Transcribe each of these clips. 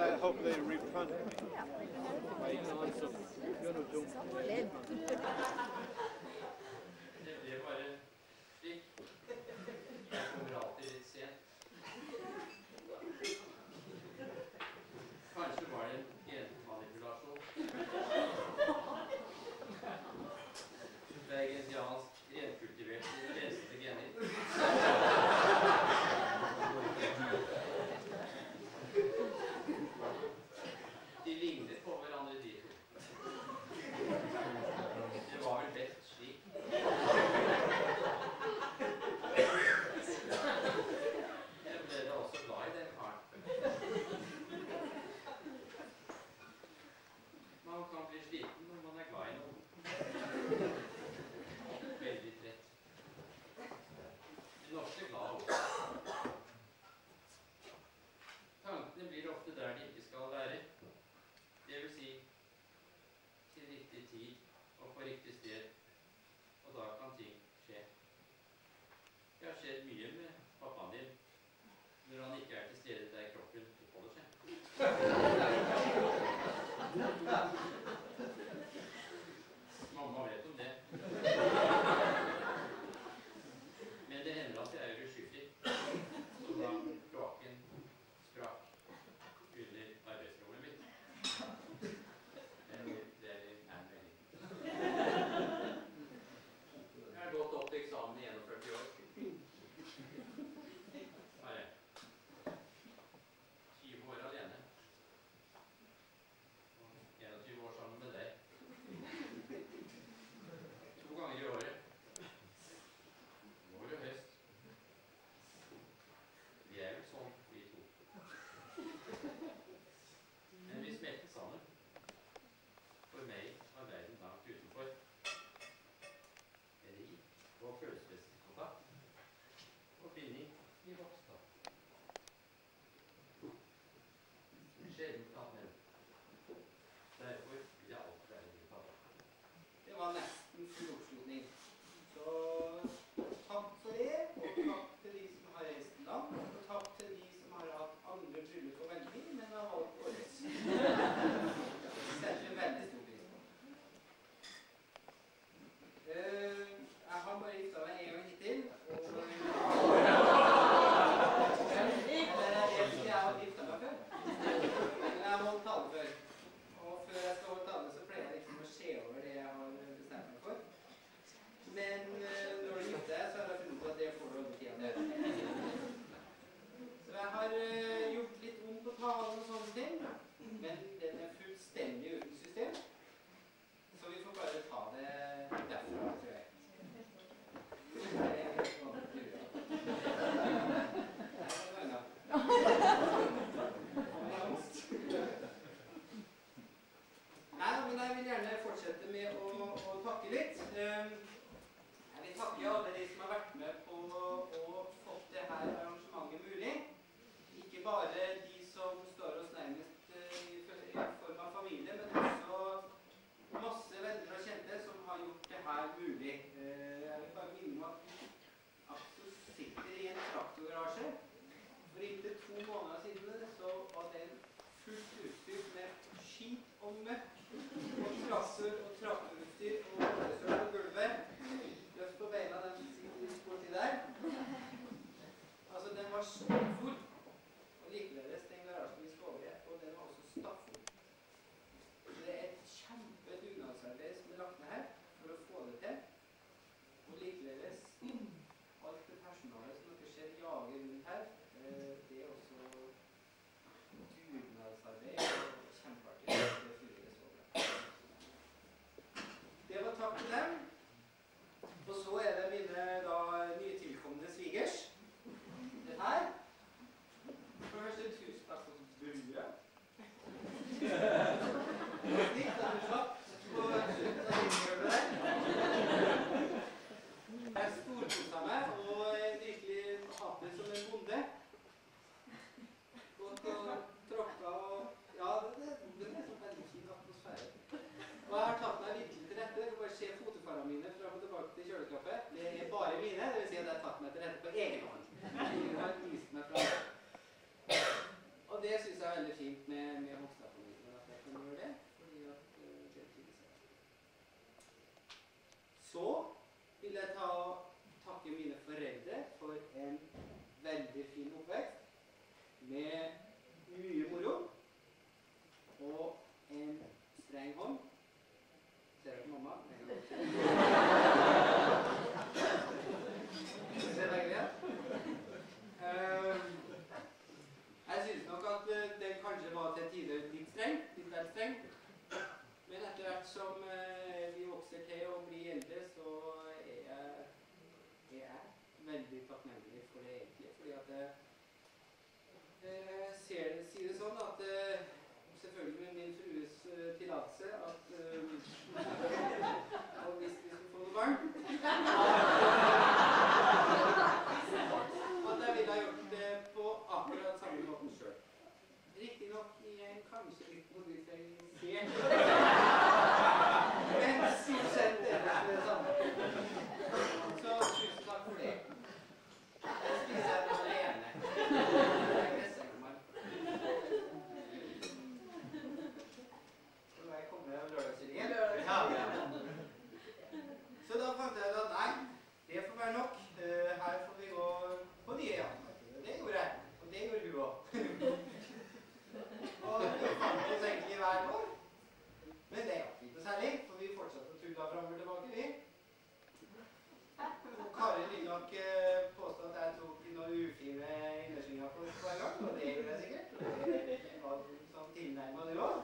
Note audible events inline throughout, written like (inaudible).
I hope they refund. snakke litt. Jeg vil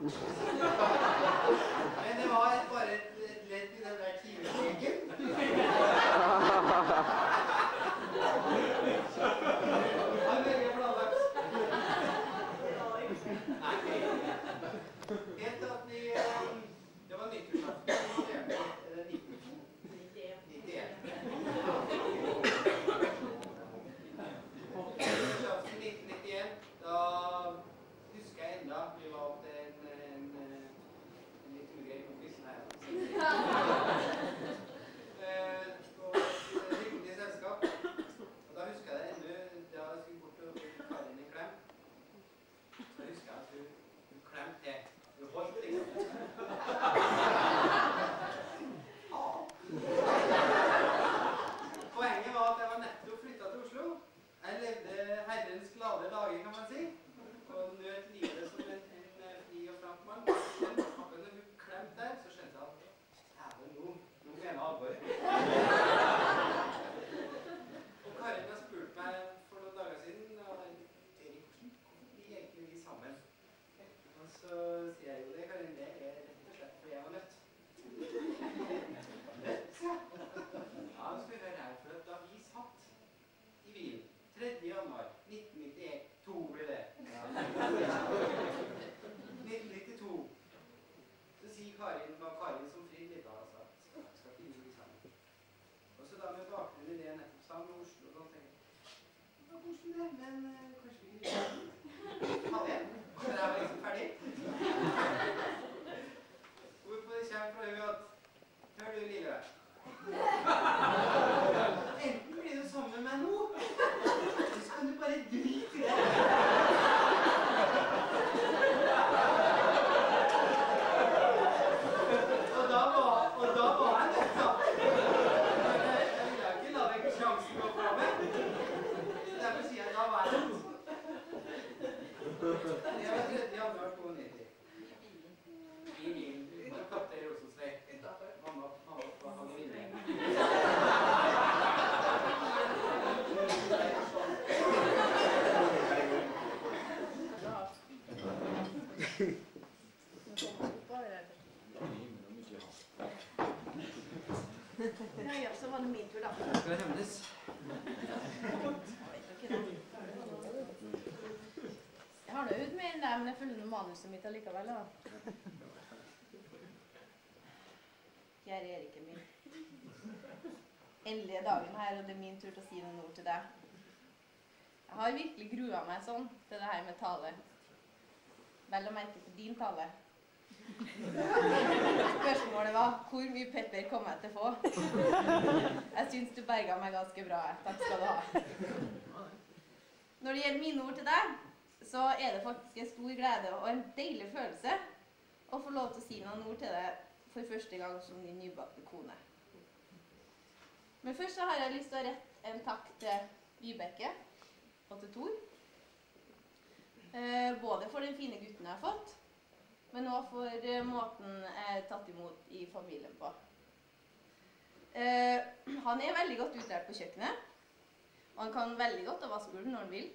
你说哈哈哈哈 manuset mitt allikevel, da. Kjære Eriken min. Endelig er dagen her, og det er min tur til å si noen ord til deg. Jeg har virkelig grua meg sånn til det her med tale. Vel å merke til din tale. Spørsmålet var hvor mye pepper kom jeg til å få? Jeg syns du berga meg ganske bra. Takk skal du ha. Når det gjelder mine ord til deg, så er det faktisk en stor glede og en deilig følelse å få lov til å si noen ord til deg for første gang som din nybakte kone. Men først så har jeg lyst til å rette en takk til Vibeke og til Tor. Eh, både for den fine gutten jeg har fått, men òg for eh, måten jeg er tatt imot i familien på. Eh, han er veldig godt utlært på kjøkkenet, og han kan veldig godt å vaske gulv når han vil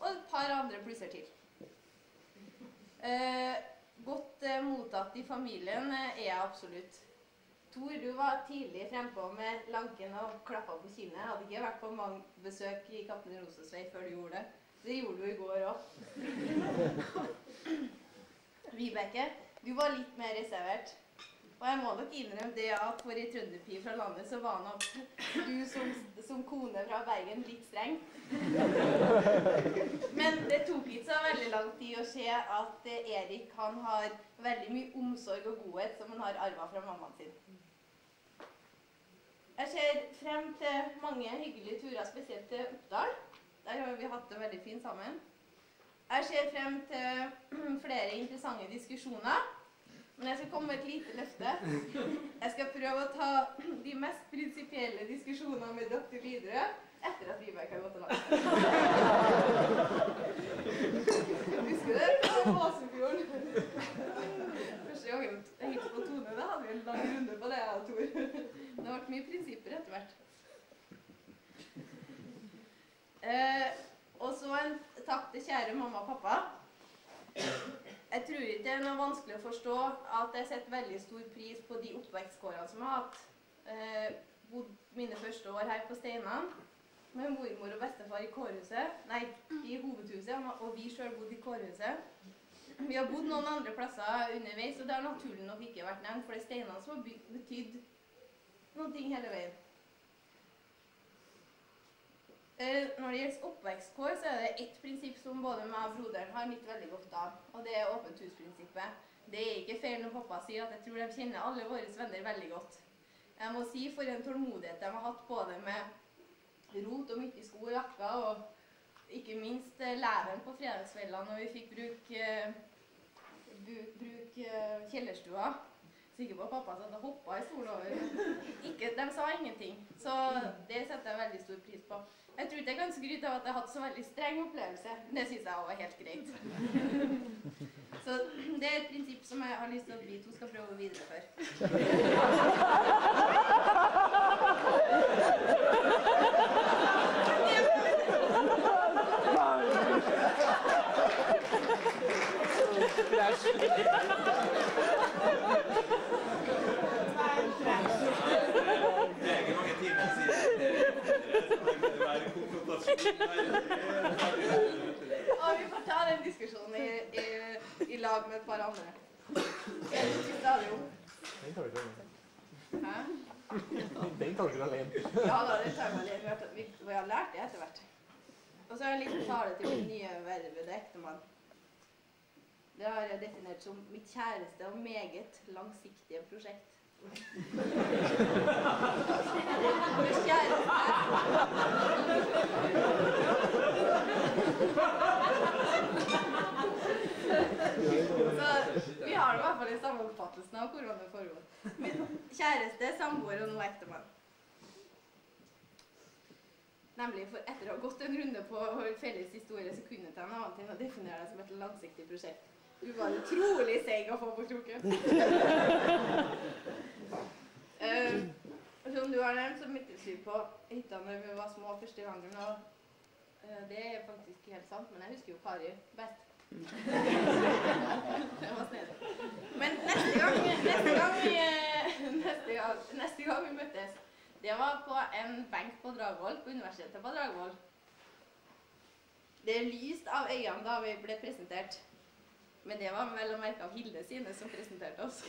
og et par andre plusser til. Eh, godt eh, mottatt i familien eh, er jeg absolutt. Tor, du var tidlig frempå med lanken og klappa på kinnet. Hadde ikke vært på mange besøk i Kaptein Roses vei før du gjorde det. Det gjorde du i går òg. (clears throat) Vibeke, du var litt mer reservert. Og jeg må nok innrømme det at for ei trønderpie fra landet, så var nok du som, som kone fra Bergen litt streng. (laughs) Men det tok ikke så veldig lang tid å se at eh, Erik han har veldig mye omsorg og godhet som han har arva fra mammaen sin. Jeg ser frem til mange hyggelige turer, spesielt til Oppdal. Der har vi hatt det veldig fint sammen. Jeg ser frem til (clears throat) flere interessante diskusjoner. Men jeg skal komme med et lite løfte. Jeg skal prøve å ta (clears throat) de mest prinsipielle diskusjonene med dere videre etter at Vibeke har gått til land. (laughs) Husker du det? Fra Åsefjorden. Første gangen jeg hilste på Tone, da hadde vi en lang runde på det, jeg og Tor. Det har vært mye prinsipper etter hvert. Eh, og så en takk til kjære mamma og pappa. Jeg tror ikke det er noe vanskelig å forstå at jeg setter veldig stor pris på de oppvekstkårene som jeg har hatt. Eh, bodde mine første år her på Steinan med mormor og bestefar i kårhuset. Nei, i hovedhuset, og vi sjøl bodde i kårhuset. Vi har bodd noen andre plasser underveis, og det har naturlig nok ikke vært nevnt, for det er steinene som har betydd noen ting hele veien. Eh, Når det gjelder oppvekstkår, så er det ett prinsipp som både meg og broderen har nytt veldig godt av, og det er åpent hus-prinsippet. Det er ikke feil når pappa sier at jeg tror de kjenner alle våre venner veldig godt. Jeg må si for en tålmodighet de har hatt både med rot og mye sko og jakka, og ikke minst læreren leven på fredagskveldene når vi fikk bruke eh, bruk eh, kjellerstua. Sikker på at pappa satt og hoppa i stolen over. (laughs) Ikke, de sa ingenting, så det setter jeg veldig stor pris på. Jeg tror ikke jeg kan skryte av at jeg har hatt så veldig streng opplevelse. Det syns jeg òg var helt greit. (laughs) Så det er et prinsipp som jeg har lyst til at vi to skal prøve å videreføre. (laughs) Det er ikke mange timer siden det være konfrontasjon. Og vi får ta den diskusjonen i, i, i lag med et par andre. Jeg stadig. Den tar du ikke alene. Hæ? Den tar du ikke alene. Ja da, det tar litt. Vi har- Vi, vi har lært det etter hvert. Og så har jeg en liten tale til min nye vervede ektemann. Det har jeg definert som mitt kjæreste og meget langsiktige prosjekt. Så vi har i hvert fall den samme oppfattelsen av hvordan det foregår. Min kjæreste, samboer og nå ektemann. Nemlig for etter å ha gått en runde på vår felles historie, så kunne jeg ta en annen ting og definere det som et langsiktig prosjekt. Du var utrolig seig å få på kroken. uh, (laughs) som du har nevnt, så møttes vi på hytta når vi var små første gangen. Og uh, det er faktisk ikke helt sant, men jeg husker jo Kari best. (laughs) det var snedig. Men neste gang, neste, gang vi, neste, gang, neste gang vi møttes, det var på en benk på Dragvoll, på Universitetet på Dragvoll. Det lyste av øynene da vi ble presentert. Men det var vel å merke av Hilde sine som presenterte oss. (laughs)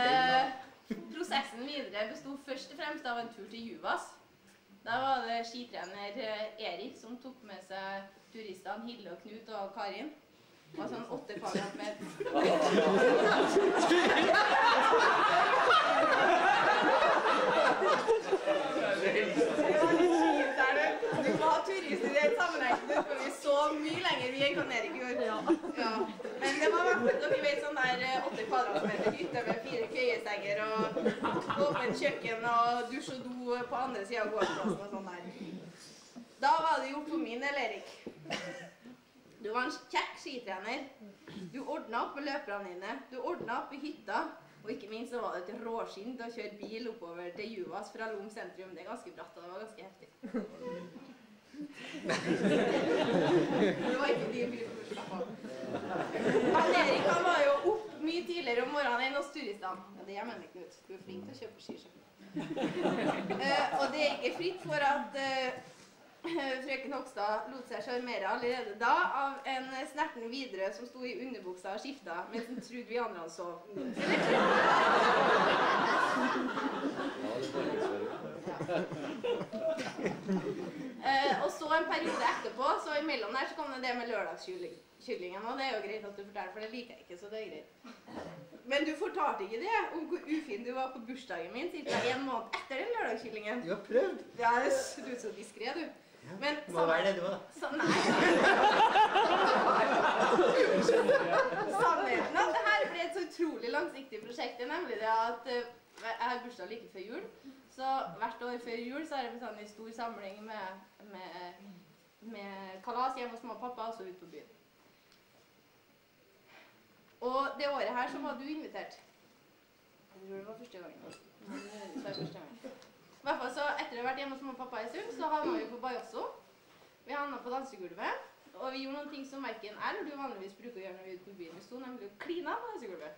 eh, prosessen videre besto først og fremst av en tur til Juvas. Da var det skitrener eh, Erik som tok med seg turistene Hilde og Knut og Karin. Det var sånn åtte kvadratmeter. (laughs) (laughs) Du må ha turister i den sammenhengen, for så mye lenger vi enn kan Erik gjorde. Ja. Men det var i hvert fall dere vet sånn der eh, åtte kvadratmeter hytte med fire køyesenger og åpent kjøkken og dusj og do på andre sida av gårdsplassen og sånn der. Da var det gjort for min del, Erik. Du var en kjekk skitrener. Du ordna opp med løperne dine. Du ordna opp i hytta. Og ikke minst så var det et råskinn til å kjøre bil oppover til Juvas fra Lom sentrum. Det er ganske bratt, og det var ganske heftig. Det var ikke de vi skulle slapp av. Han Erik han var jo om morgenen enn oss turistene. Ja, det ikke, Knut. Du er flink til å kjøpe ski. Eh, og det er ikke fritt for at eh, (laughs) frøken Hogstad lot seg sjarmere allerede da av en snerten Widerøe som sto i underbuksa og skifta mens hun trodde vi andre sov. (laughs) Eh, og så en periode etterpå, så imellom der så kom det det med lørdagskyllingen. Og det er jo greit at du forteller, for det liker jeg ikke, så det er greit. Men du fortalte ikke det om hvor ufin du var på bursdagen min ca. en måned etter den lørdagskyllingen. Du har prøvd. Ja, du er så diskré, du. Men Må være det du var. så, nei. (laughs) Sannheten at det her ble et så utrolig langsiktig prosjekt. Det er nemlig det at eh, jeg har bursdag like før jul. Så hvert år før jul så har jeg en sånn stor samling med, med, med kalas hjemme hos mamma og pappa, og så ut på byen. Og det året her så var du invitert. Jeg tror det var første gangen. Det var første gangen. I hvert fall så Etter å ha vært hjemme hos mamma og pappa en stund, så havna vi på Bajosso. Vi havna på dansegulvet. Og vi gjorde noen ting som verken jeg eller du vanligvis bruker å gjøre når vi er ute på byen. Vi sto nemlig og klina på dansegulvet.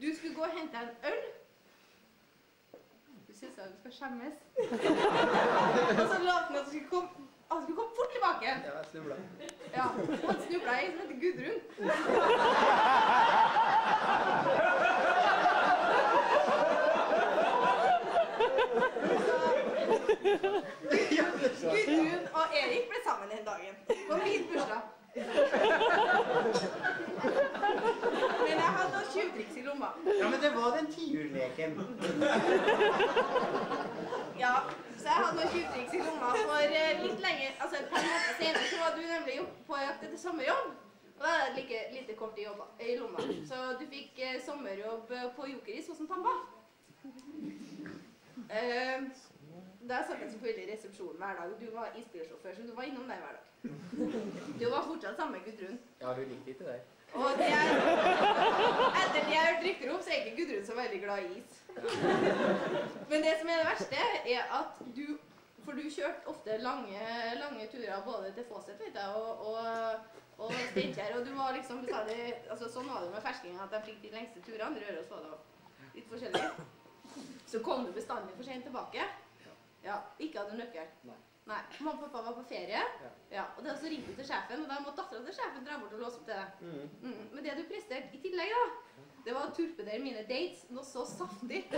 Du skulle gå og hente en øl. Du syns at du skal skjemmes. og så lot han at du skulle komme, han skulle komme fort tilbake. Ja, jeg snubla. Ja, Han snubla i ei som heter Gudrun. Gudrun og Erik ble sammen den dagen. På min bursdag. Men jeg hadde noen tjuvtriks i lomma. Ja, men det var den tiurleken. Ja, jeg hadde noen tjuvtriks i lomma for eh, litt lenger Altså et par måneder senere så var du nemlig på jakt etter sommerjobb. Og da er det like lite kort i, jobba, i lomma. Så du fikk eh, sommerjobb eh, på Jokeris hos en Tamba. Uh, der satt jeg selvfølgelig i resepsjonen hver dag. Du var isbilsjåfør, så du var innom der hver dag. Du var fortsatt sammen med Gudrun. Ja, hun likte ikke det. Og det er, etter det jeg har hørt rykter om, så er ikke Gudrun så veldig glad i is. Men det som er det verste, er at du For du kjørte ofte lange, lange turer både til Fåset vet jeg, og, og, og Steinkjer. Og du var liksom bestandig altså Sånn var det med ferskingen, at de fikk de lengste turene. Røros var da litt forskjellig. Så kom du bestandig for sent tilbake. Ja, Ikke hadde nøkkel. Nei. Mamma og pappa var på ferie. Ja, og da så ringte til sjefen, og da måtte dattera til sjefen dra bort og låse opp til deg. Mm. Mm. Men det du presterte i tillegg, da, det var å torpedere mine dates noe så saftig. (laughs)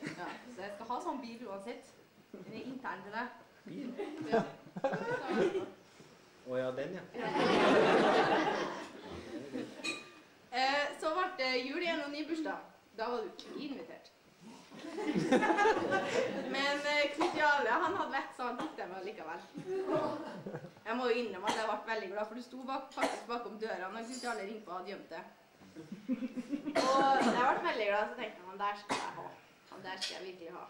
Ja, så jeg skal ha sånn bil uansett. Den er intern til deg. Bil? Ja. Å ja, den, ja. Eh, så ble det jul igjen og ny bursdag. Da var du ikke invitert. Men eh, Knut Jarle han hadde vett, så han tok deg med likevel. Jeg må jo innrømme at jeg ble veldig glad, for du sto bak, faktisk bakom døra når Knut Jarle ringte på og hadde gjemt det. Og jeg ble veldig glad, så tenkte jeg han der skal jeg ha. Han der skal jeg virkelig ha.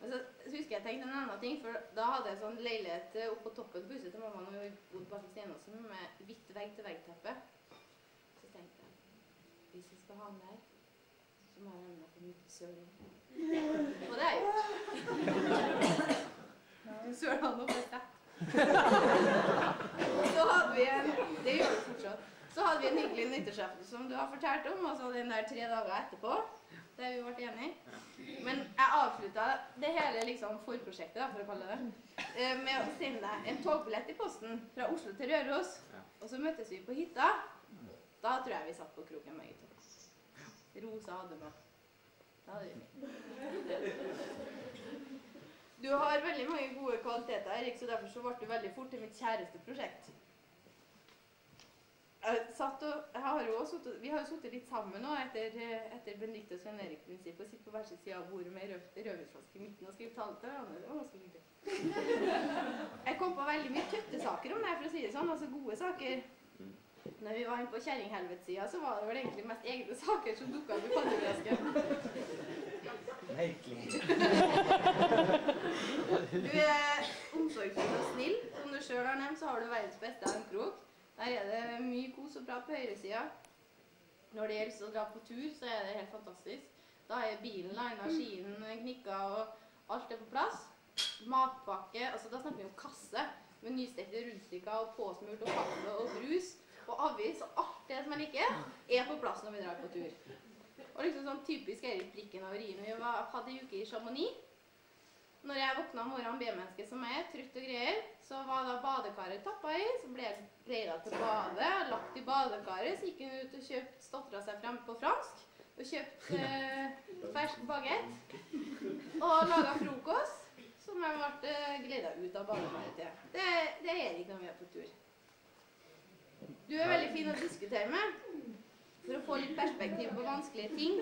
Men så husker jeg tenkte en annen ting, for da hadde jeg sånn leilighet eh, oppe på toppen på huset til mamma når vi bodde på Stenåsen med hvitt vegg-til-vegg-teppe. Så tenkte jeg hvis jeg skal ha den der, så må jeg. Og det er gjort. Han opp et Så hadde vi en Det gjør vi fortsatt. Så hadde vi en hyggelig nyttårsaften som du har fortalt om, og så den der tre dager etterpå. Der vi ble enige. Men jeg avslutta det hele liksom forprosjektet, da, for å kalle det eh, med å sende deg en togbillett i posten fra Oslo til Røros. Og så møttes vi på hytta. Da tror jeg vi satt på kroken begge to. Rosa hadde vi. (laughs) Du har veldig mange gode kvaliteter, Erik, så derfor så ble du veldig fort til mitt kjæreste prosjekt. Jeg satt og, jeg har suttet- vi har jo sittet litt sammen nå etter, etter Benedicte og Svein Erik-prinsippet. Sitte på hver sin side av bordet med rød, rødvinsflaske i midten og skrive tall til hverandre. Det var ganske hyggelig. (laughs) Jeg kom på veldig mye tøttesaker om det, for å si det sånn. Altså gode saker. Når vi var inne på kjerringhelvetesida, så var det vel egentlig mest egne saker som dukka opp i pannebrasken. Merkelig. Du er omsorgsfull og snill. Som du sjøl har nevnt, så har du verdens beste armkrok. Der er det mye kos og prat på høyresida. Når det gjelder å dra på tur, så er det helt fantastisk. Da er bilen lina, skiene knikka, og alt er på plass. Matpakke altså Da snakker vi om kasse med nystekte rundstykker og påsmurt og kaffe og brus og avis og alt det som jeg liker, er på plass når vi drar på tur. Og liksom sånn typisk Erik Brikken av Rino. Vi hadde en uke i Chamonix. Når jeg våkna om morgenen, B-menneske som jeg er, trøtt og greier, så var da badekaret tappa i. Så ble jeg leida til bade, lagt i badekaret. Så gikk hun ut og kjøpte stotra seg frem på fransk. Og kjøpte eh, fersk bagett. Og laga frokost. Som jeg ble gleda ut av badekaret til. Det, det er Erik når vi er på tur. Du er veldig fin å diskutere med. For å få litt perspektiv på vanskelige ting.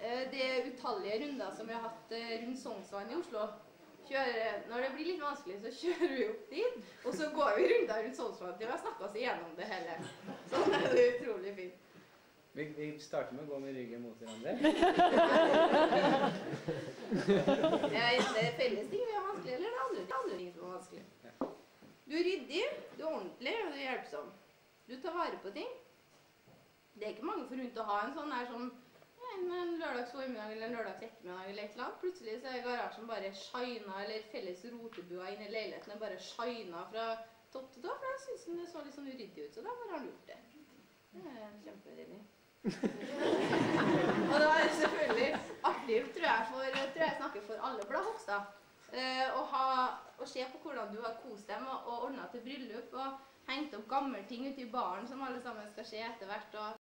Eh, Det er utallige runder som vi har hatt eh, rundt Sognsvann i Oslo. Kjører, når det blir litt vanskelig, så kjører vi opp dit, og så går vi runder rundt Sognsvann til vi har snakka oss igjennom det hele. Sånn er det utrolig fint. Vi, vi starter med å gå med ryggen mot hverandre. Er det felles ting vi har vanskelig, eller er det andre, andre ting som er vanskelig? Du er ryddig, du er ordentlig, og du er hjelpsom. Du tar vare på ting. Det er ikke mange forunt å ha en sånn her sånn en, en lørdags formiddag eller en lørdags ettermiddag eller et eller annet. Plutselig så er garasjen bare shina, eller felles rotebua inni leiligheten er bare shina fra topp til tå. For jeg syns det så litt sånn uryddig ut, så da har han gjort det. Det er kjemperyddig. (laughs) og da er det selvfølgelig artig, tror jeg, for, tror jeg snakker for alle Blad Hogstad, eh, å, å se på hvordan du har kost dem og, og ordna til bryllup og hengt opp gamle ting ute i baren som alle sammen skal se etter hvert.